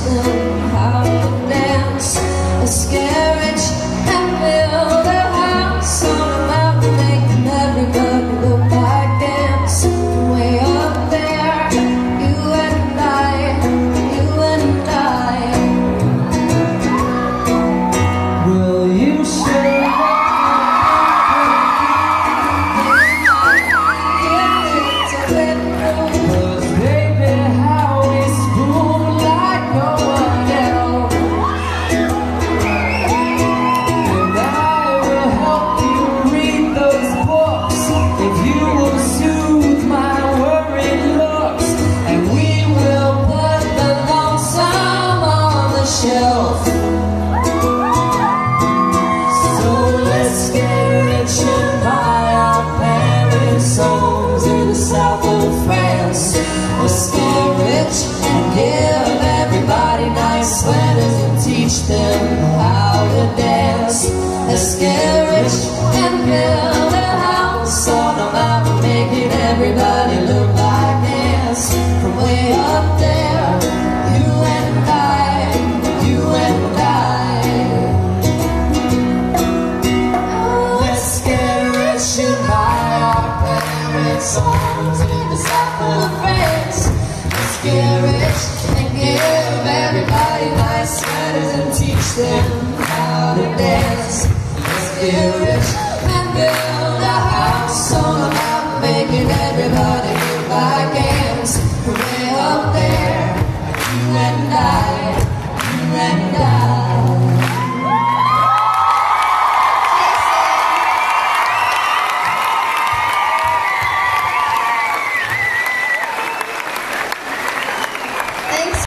still this and build a house on a mountain, making everybody look like this from way up there. You and I, you and I. Oh, our parents to the south of France. And give everybody. Get and build a house on a mountain, making everybody look like ants. Way up there, you and I, you and I.